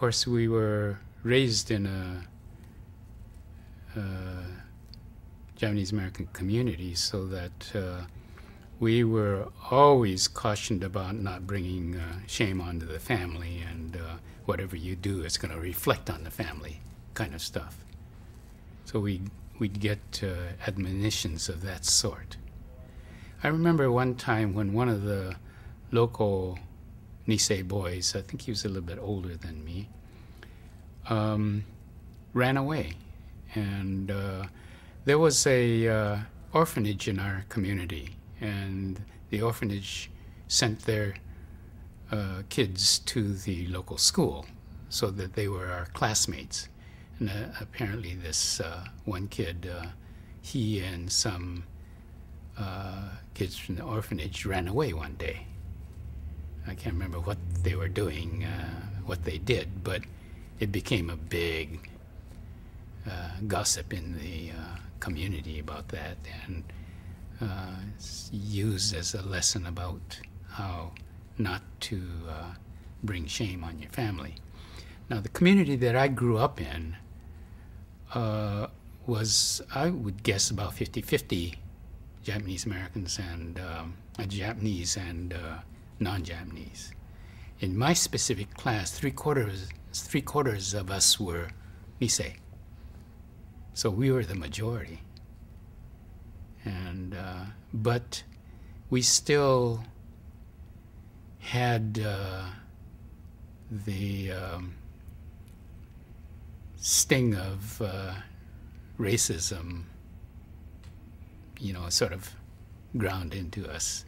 course, we were raised in a, uh Japanese American community, so that uh, we were always cautioned about not bringing uh, shame onto the family, and uh, whatever you do it's going to reflect on the family, kind of stuff. So we we'd get admonitions of that sort. I remember one time when one of the local Nisei boys, I think he was a little bit older than me, um, ran away. And uh, there was a uh, orphanage in our community, and the orphanage sent their uh, kids to the local school so that they were our classmates. And uh, apparently, this uh, one kid, uh, he and some kids from the orphanage ran away one day. I can't remember what they were doing, uh, what they did, but it became a big uh, gossip in the uh, community about that, and uh, used as a lesson about how not to uh, bring shame on your family. Now, the community that I grew up in uh, was, I would guess, about 50 50 Japanese Americans and um, Japanese and non-Japanese. In my specific class, three quarters three quarters of us were Nisei. So we were the majority. And uh, but we still had uh, the um, sting of uh, racism you know, sort of ground into us.